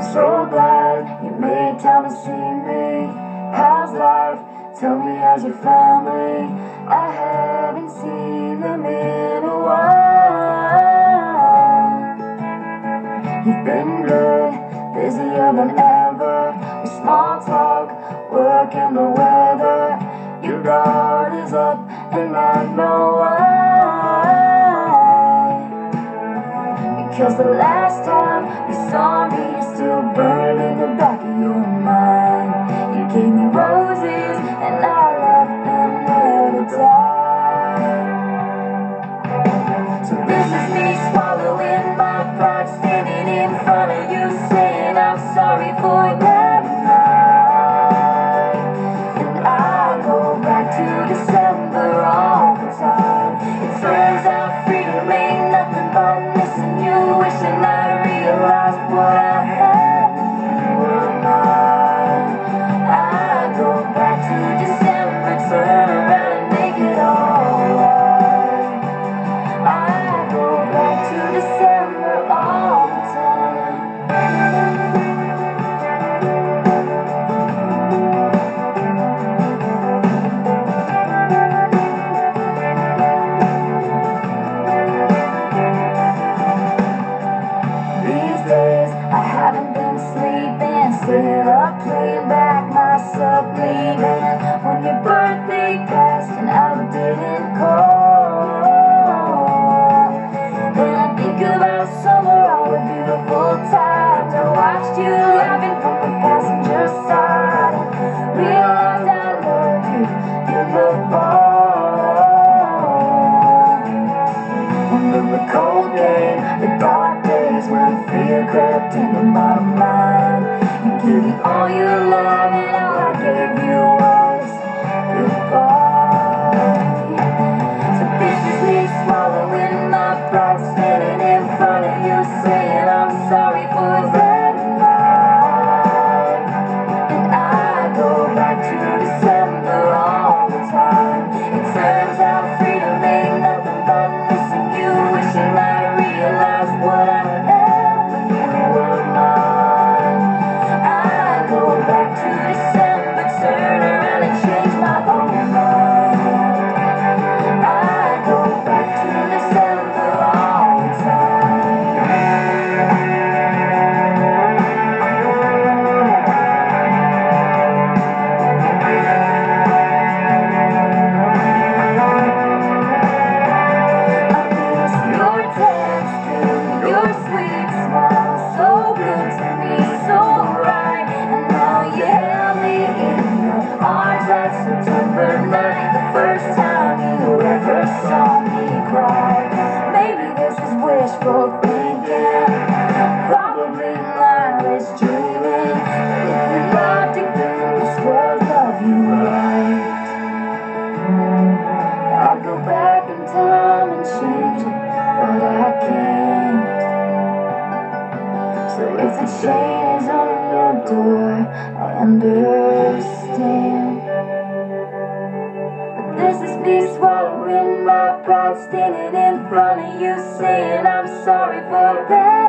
I'm so glad you made time to see me. How's life? Tell me, how's your family? I haven't seen them in a while. You've been good, busier than ever. With small talk, work, and the weather. Your guard is up, and I know why. Because the last time you saw me still burn in the back of your cold game, the dark days where fear crept into my mind. You give me all your love. change but I can't. So if the chain is on your door, I understand. But this is me swallowing my pride, standing in front of you, saying I'm sorry for that.